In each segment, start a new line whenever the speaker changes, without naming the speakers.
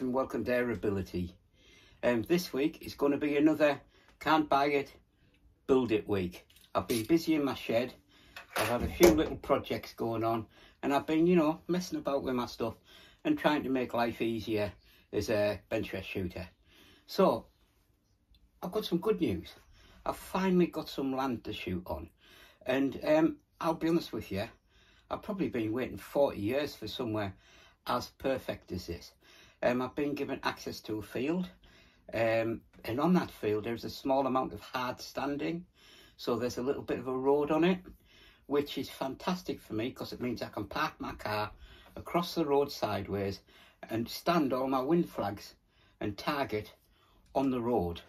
and welcome to AirAbility. Um, this week is going to be another can't buy it, build it week. I've been busy in my shed, I've had a few little projects going on and I've been, you know, messing about with my stuff and trying to make life easier as a bench rest shooter. So, I've got some good news. I've finally got some land to shoot on and um, I'll be honest with you, I've probably been waiting 40 years for somewhere as perfect as this. Um, I've been given access to a field, um, and on that field there's a small amount of hard standing, so there's a little bit of a road on it, which is fantastic for me because it means I can park my car across the road sideways and stand all my wind flags and target on the road,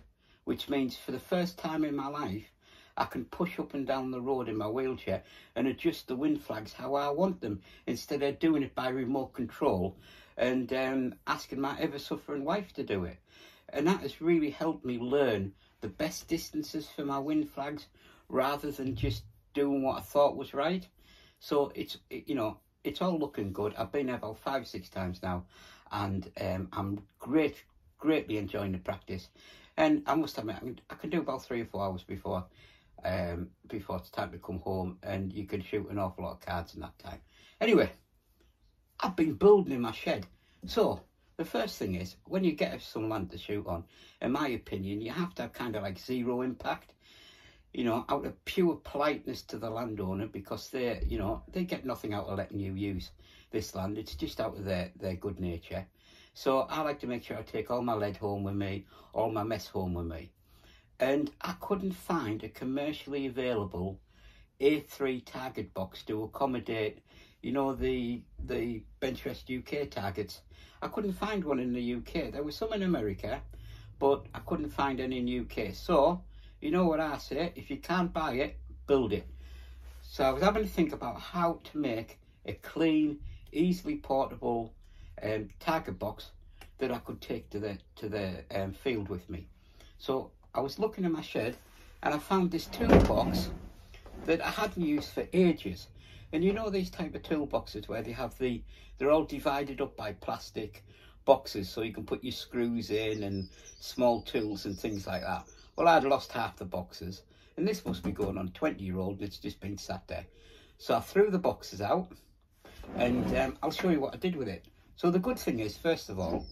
which means for the first time in my life I can push up and down the road in my wheelchair and adjust the wind flags how I want them instead of doing it by remote control and um, asking my ever suffering wife to do it. And that has really helped me learn the best distances for my wind flags rather than just doing what I thought was right. So it's, you know, it's all looking good. I've been there about five, six times now and um, I'm great, greatly enjoying the practice. And I must admit, I can do about three or four hours before um, before it's time to come home and you can shoot an awful lot of cards in that time. Anyway, I've been building in my shed. So, the first thing is, when you get some land to shoot on, in my opinion, you have to have kind of like zero impact. You know, out of pure politeness to the landowner because they, you know, they get nothing out of letting you use this land. It's just out of their, their good nature. So I like to make sure I take all my lead home with me, all my mess home with me and I couldn't find a commercially available A3 target box to accommodate, you know, the the Bench-Rest UK targets. I couldn't find one in the UK. There was some in America, but I couldn't find any in UK. So, you know what I say, if you can't buy it, build it. So I was having to think about how to make a clean, easily portable um, target box that I could take to the to the um, field with me. So I was looking in my shed and I found this toolbox that I hadn't used for ages. And you know these type of toolboxes where they have the, they're all divided up by plastic boxes so you can put your screws in and small tools and things like that. Well, I'd lost half the boxes and this must be going on 20 year old it's just been sat there. So I threw the boxes out and um, I'll show you what I did with it. So the good thing is, first of all,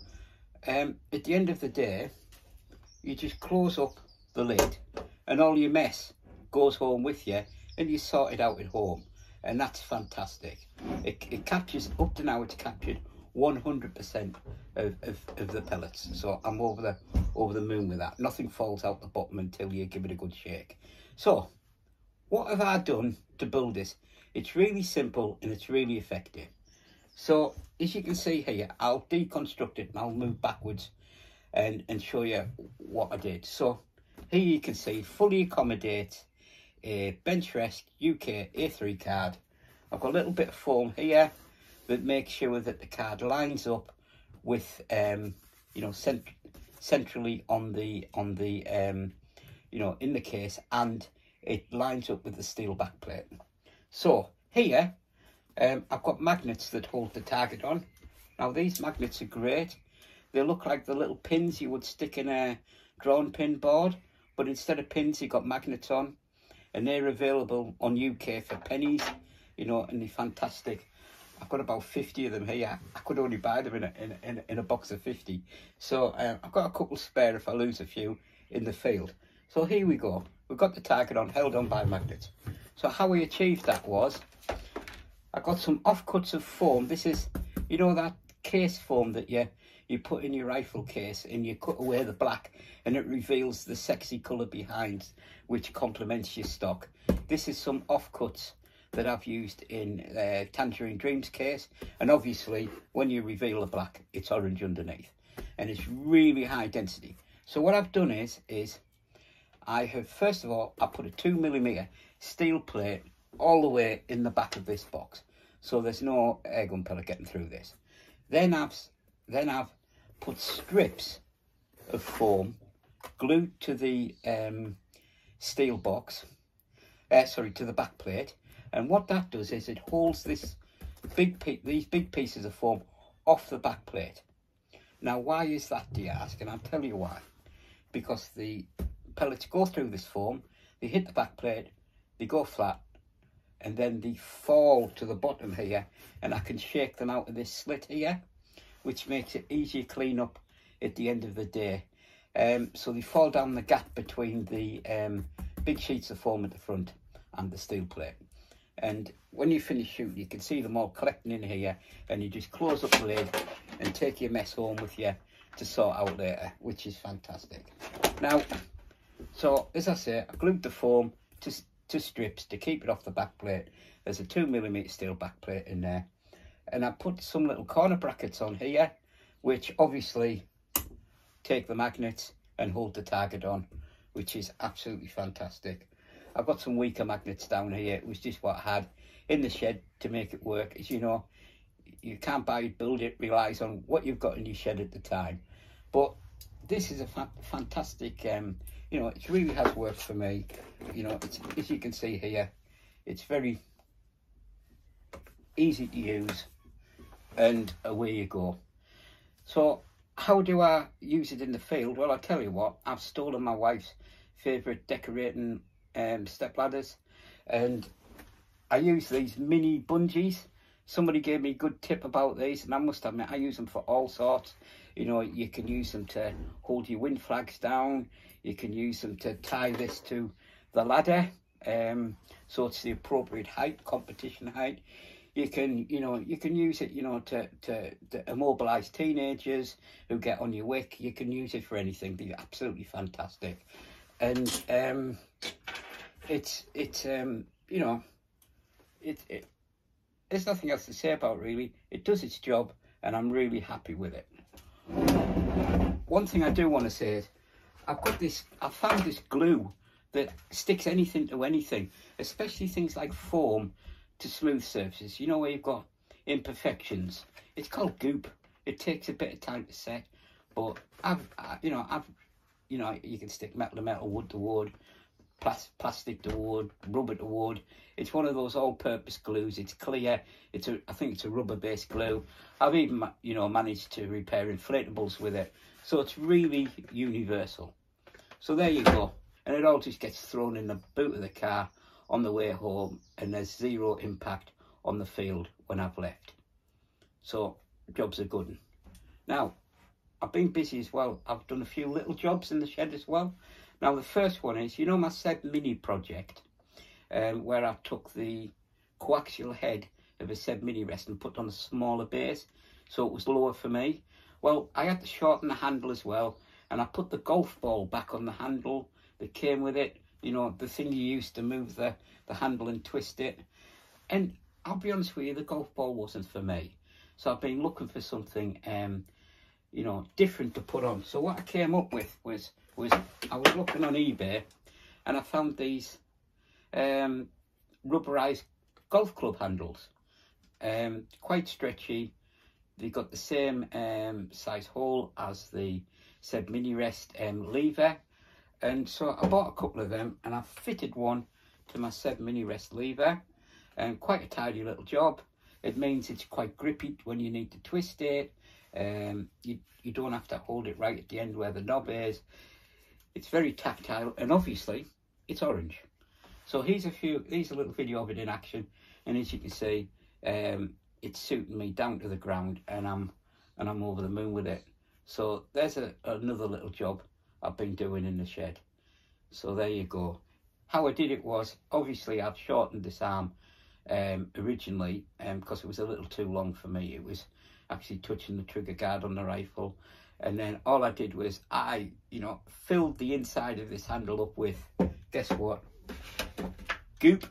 um, at the end of the day, you just close up the lid and all your mess goes home with you and you sort it out at home and that's fantastic. It, it captures up to now it's captured 100% of, of, of the pellets. So i'm over the over the moon with that. Nothing falls out the bottom until you give it a good shake. So what have i done to build this? It's really simple and it's really effective. So as you can see here i'll deconstruct it and i'll move backwards and, and show you what I did. So here you can see fully accommodate a bench rest UK A3 card. I've got a little bit of foam here that makes sure that the card lines up with um, you know cent centrally on the on the um, you know in the case and it lines up with the steel back plate. So here um, I've got magnets that hold the target on. Now these magnets are great they look like the little pins you would stick in a drawn pin board, but instead of pins, you've got magnets on, and they're available on UK for pennies, you know, and they're fantastic. I've got about 50 of them here. I could only buy them in a, in a, in a box of 50. So um, I've got a couple spare if I lose a few in the field. So here we go. We've got the target on, held on by magnets. So how we achieved that was, I got some offcuts of foam. This is, you know, that case foam that you you put in your rifle case and you cut away the black and it reveals the sexy colour behind which complements your stock. This is some offcuts that I've used in uh, Tangerine Dreams case and obviously when you reveal the black it's orange underneath and it's really high density. So what I've done is, is I have first of all I put a two millimeter steel plate all the way in the back of this box so there's no airgun pellet getting through this. Then I've then I've put strips of foam glued to the um, steel box, uh, sorry, to the back plate. And what that does is it holds this big these big pieces of foam off the back plate. Now, why is that, do you ask? And I'll tell you why. Because the pellets go through this foam, they hit the back plate, they go flat, and then they fall to the bottom here, and I can shake them out of this slit here, which makes it easier to clean up at the end of the day. Um, so they fall down the gap between the um, big sheets of foam at the front and the steel plate. And when you finish shooting, you can see them all collecting in here, and you just close up the lid and take your mess home with you to sort out later, which is fantastic. Now, so as I say, I glued the foam to, to strips to keep it off the back plate. There's a two millimeter steel back plate in there. And I put some little corner brackets on here, which obviously take the magnets and hold the target on, which is absolutely fantastic. I've got some weaker magnets down here. It was just what I had in the shed to make it work. As you know, you can't buy build it, relies on what you've got in your shed at the time. But this is a fa fantastic, um, you know, it really has worked for me. You know, it's, as you can see here, it's very easy to use and away you go. So how do I use it in the field? Well, I'll tell you what, I've stolen my wife's favourite decorating um, step ladders and I use these mini bungees. Somebody gave me a good tip about these and I must admit I use them for all sorts. You know, you can use them to hold your wind flags down. You can use them to tie this to the ladder um, so it's the appropriate height, competition height. You can, you know, you can use it, you know, to, to, to immobilize teenagers who get on your wick. You can use it for anything. They're absolutely fantastic. And um, it's, it's um, you know, it, it, there's nothing else to say about really. It does its job and I'm really happy with it. One thing I do want to say is I've got this, I found this glue that sticks anything to anything, especially things like foam to smooth surfaces. You know where you've got imperfections. It's called goop. It takes a bit of time to set, but I've, I, you know, I've, you know, you can stick metal to metal, wood to wood, plastic to wood, rubber to wood. It's one of those all-purpose glues. It's clear. It's a, I think it's a rubber-based glue. I've even, you know, managed to repair inflatables with it. So it's really universal. So there you go. And it all just gets thrown in the boot of the car on the way home and there's zero impact on the field when I've left. So jobs are good. Now, I've been busy as well. I've done a few little jobs in the shed as well. Now, the first one is, you know, my Seb Mini project, um, where I took the coaxial head of a Seb Mini rest and put on a smaller base, so it was lower for me. Well, I had to shorten the handle as well, and I put the golf ball back on the handle that came with it, you know, the thing you used to move the, the handle and twist it. And I'll be honest with you, the golf ball wasn't for me. So I've been looking for something, um, you know, different to put on. So what I came up with was, was I was looking on eBay and I found these um, rubberized golf club handles. Um, quite stretchy. They've got the same um, size hole as the Seb Mini Rest um, lever and so I bought a couple of them and I fitted one to my Seb Mini Rest lever and quite a tidy little job. It means it's quite grippy when you need to twist it. Um, you, you don't have to hold it right at the end where the knob is. It's very tactile and obviously it's orange. So here's a few, here's a little video of it in action. And as you can see, um, it's suiting me down to the ground and I'm, and I'm over the moon with it. So there's a, another little job I've been doing in the shed. So there you go. How I did it was, obviously I've shortened this arm um, originally because um, it was a little too long for me. It was actually touching the trigger guard on the rifle. And then all I did was I, you know, filled the inside of this handle up with, guess what? Goop.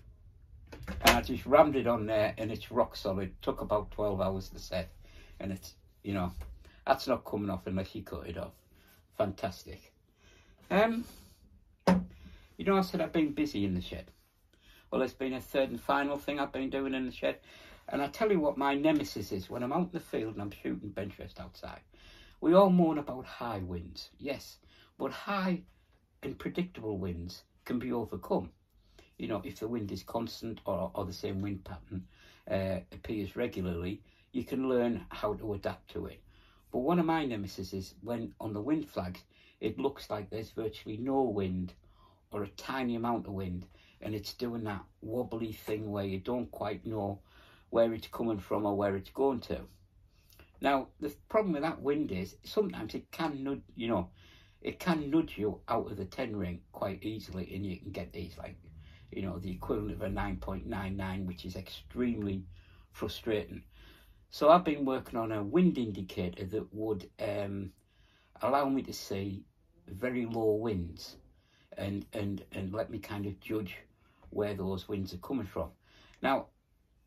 And I just rammed it on there and it's rock solid. Took about 12 hours to set. And it's, you know, that's not coming off unless you cut it off. Fantastic. Um, you know, I said I've been busy in the shed. Well, it's been a third and final thing I've been doing in the shed. And I tell you what my nemesis is when I'm out in the field and I'm shooting bench rest outside. We all moan about high winds, yes, but high and predictable winds can be overcome. You know, if the wind is constant or, or the same wind pattern uh, appears regularly, you can learn how to adapt to it. But one of my nemesis is when on the wind flags, it looks like there's virtually no wind or a tiny amount of wind and it's doing that wobbly thing where you don't quite know where it's coming from or where it's going to. Now, the problem with that wind is sometimes it can nudge, you know, it can nudge you out of the 10 ring quite easily and you can get these like, you know, the equivalent of a 9.99, which is extremely frustrating. So I've been working on a wind indicator that would um, allow me to see very low winds and, and, and let me kind of judge where those winds are coming from. Now,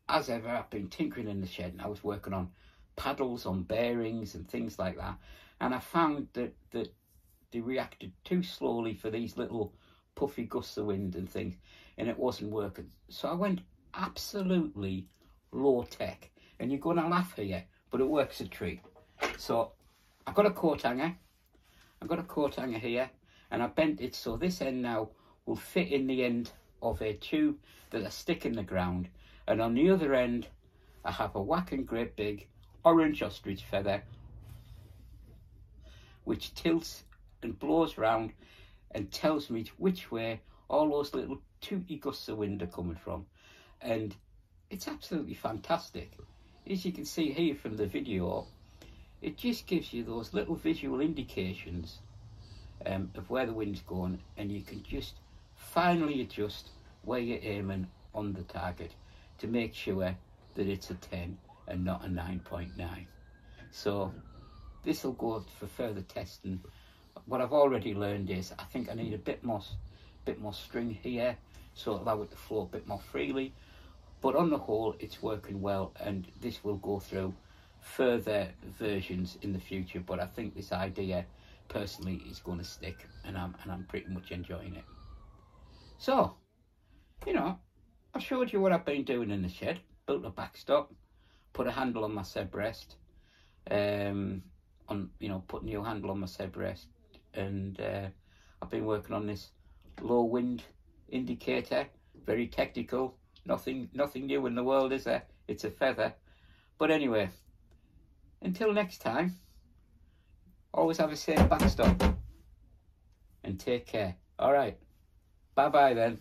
as ever, I've been tinkering in the shed and I was working on paddles, on bearings and things like that. And I found that, that they reacted too slowly for these little puffy gusts of wind and things and it wasn't working. So I went absolutely low tech. And you're going to laugh here, but it works a treat. So I've got a coat hanger. I've got a coat hanger here and I bent it so this end now will fit in the end of a tube that I stick in the ground. And on the other end I have a whacking great big orange ostrich feather which tilts and blows round and tells me which way all those little tooty gusts of wind are coming from. And it's absolutely fantastic. As you can see here from the video it just gives you those little visual indications um, of where the wind's going and you can just finally adjust where you're aiming on the target to make sure that it's a 10 and not a 9.9 so this will go for further testing. What I've already learned is I think I need a bit more bit more string here so allow it to flow a bit more freely. But on the whole it's working well and this will go through further versions in the future but I think this idea personally is going to stick and I'm, and I'm pretty much enjoying it. So, you know, I've showed you what I've been doing in the shed. Built a backstop, put a handle on my Seb rest, um, on, you know, put a new handle on my Seb rest and uh, I've been working on this low wind indicator, very technical, nothing, nothing new in the world, is there? It's a feather. But anyway, until next time, Always have a safe backstop. And take care. All right. Bye-bye then.